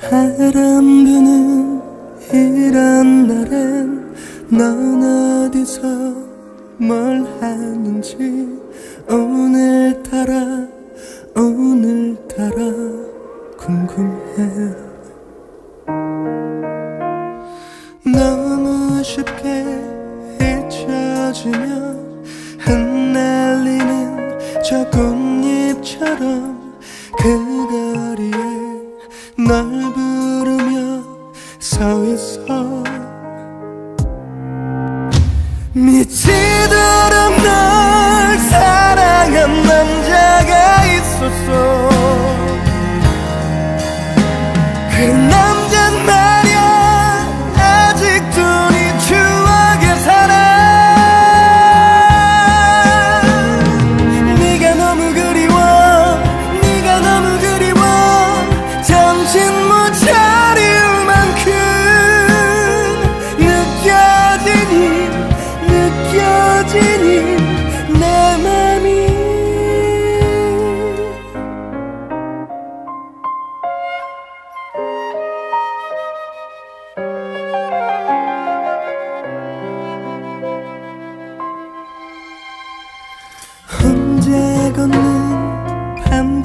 바람 부는 이런 날엔 넌 어디서 뭘 하는지 오늘따라 오늘따라 궁금해. 너무 쉽게 잊혀지면 흩날리는 저 꽃잎처럼 그 거리에 널 부르며 서 있어. 미치도록 널 사랑한 남자가 있었어. 그남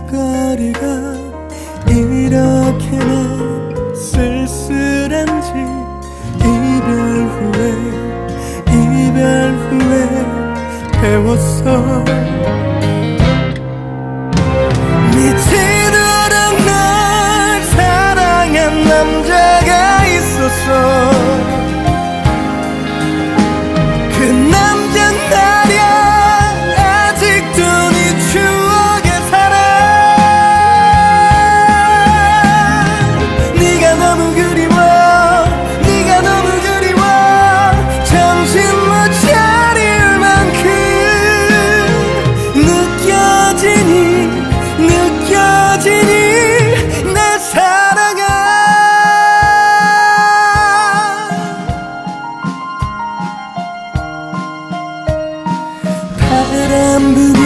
거리가 이렇게나 쓸쓸한지 이별 후에 이별 후에 배웠어 ramble